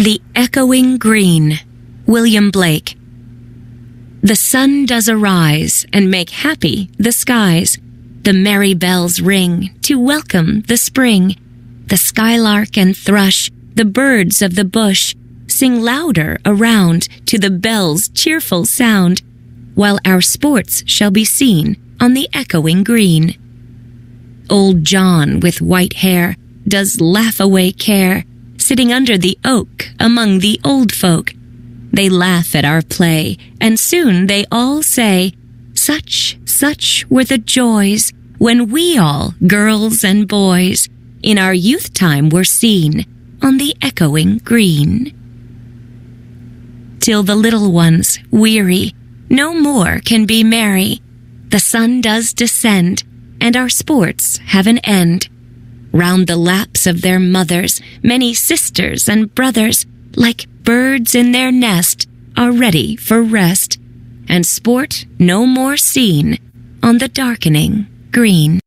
The Echoing Green, William Blake. The sun does arise and make happy the skies. The merry bells ring to welcome the spring. The skylark and thrush, the birds of the bush, sing louder around to the bell's cheerful sound, while our sports shall be seen on the echoing green. Old John with white hair does laugh away care, sitting under the oak among the old folk. They laugh at our play, and soon they all say, Such, such were the joys when we all, girls and boys, in our youth time were seen on the echoing green. Till the little ones, weary, no more can be merry. The sun does descend, and our sports have an end. Round the laps of their mothers, many sisters and brothers, like birds in their nest, are ready for rest, and sport no more seen on the darkening green.